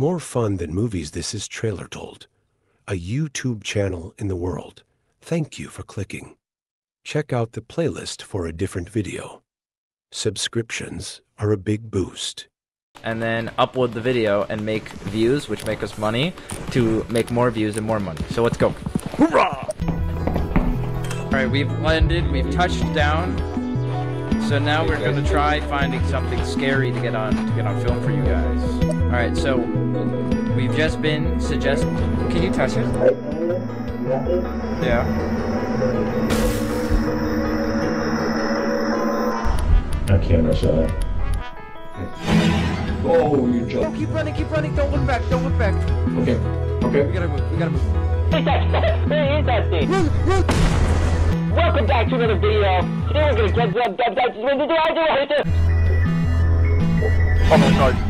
More fun than movies, this is Trailer Told, a YouTube channel in the world. Thank you for clicking. Check out the playlist for a different video. Subscriptions are a big boost. and then upload the video and make views, which make us money, to make more views and more money. So let's go. Hoorah! Alright, we've landed, we've touched down. So now we're gonna try finding something scary to get on to get on film for you guys. Alright, so we've just been suggest can you touch it? Yeah. I can't rush that. Oh, you No, jumped. keep running, keep running, don't look back, don't look back. Okay, okay. We gotta move, we gotta move. That's very interesting. Welcome back to another video. Today we're gonna get dub dub dub. Oh my god.